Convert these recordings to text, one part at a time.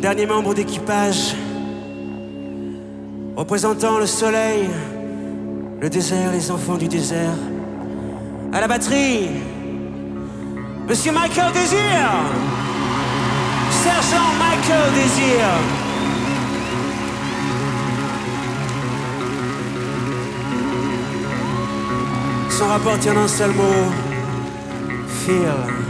dernier membre d'équipage, représentant le soleil, le désert, les enfants du désert. À la batterie, Monsieur Michael Désir, Sergent Michael Désir. Son rapport tient un seul mot, feel.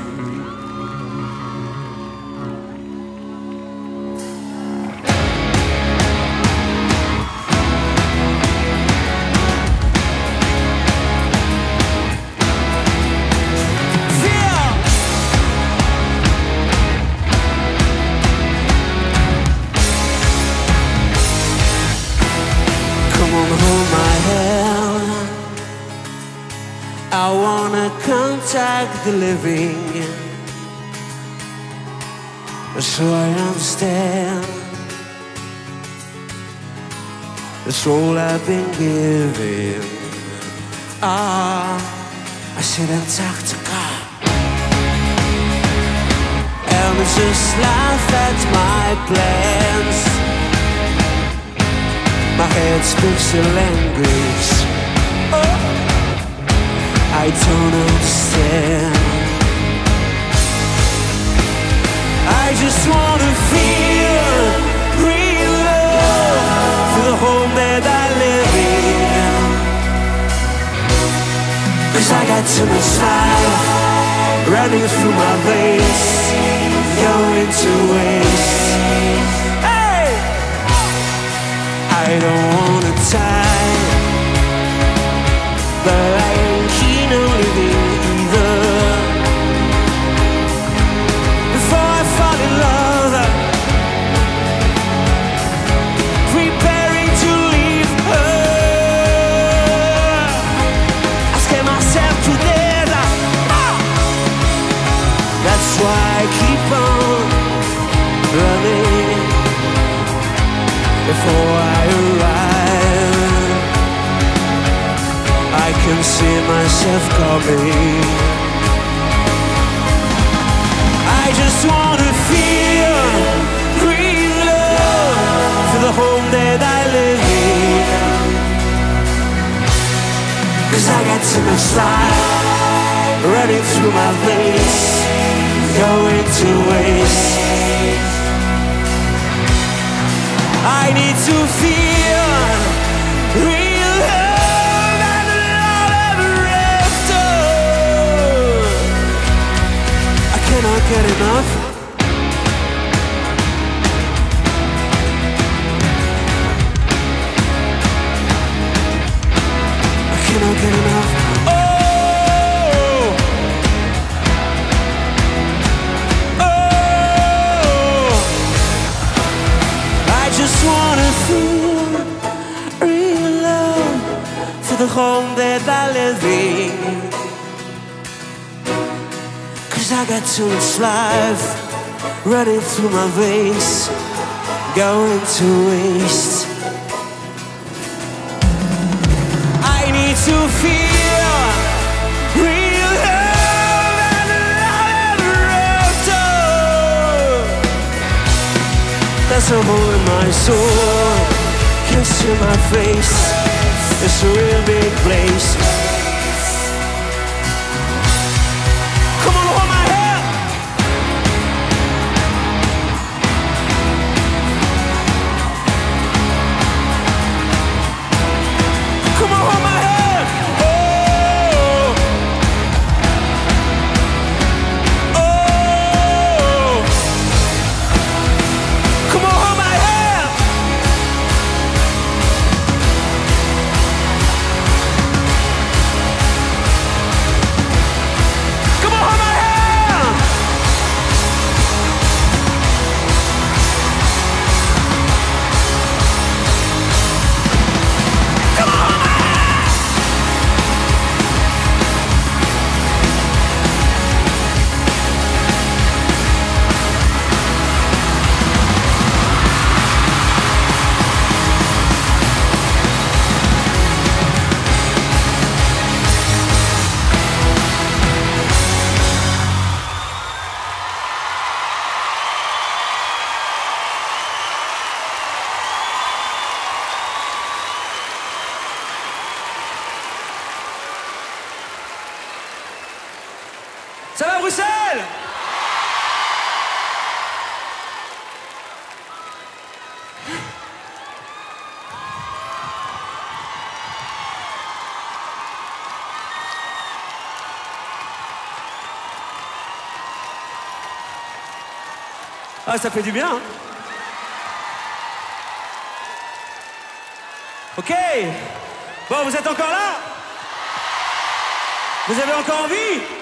Wanna contact the living. So I understand this role I've been given. Ah, I said God And it's just laugh at my plans. My head speaks a language I don't understand. I just wanna feel real love For the home that I live in. Cause I got too much life Running through my veins Going to waste. Hey! I don't wanna die before I arrive. I can see myself coming. I just wanna feel real love for the home that I live in. Cause I got too much life running through my veins, Oh, get enough. I cannot get enough. Just wanna feel real love for the home that I live in. Cause I got too much life running through my veins, going to waste. I need to feel Hole in my soul. Can see my face. It's a real big place. Ah, ça fait du bien. hein ok. Bon, vous êtes encore là? Vous avez encore envie?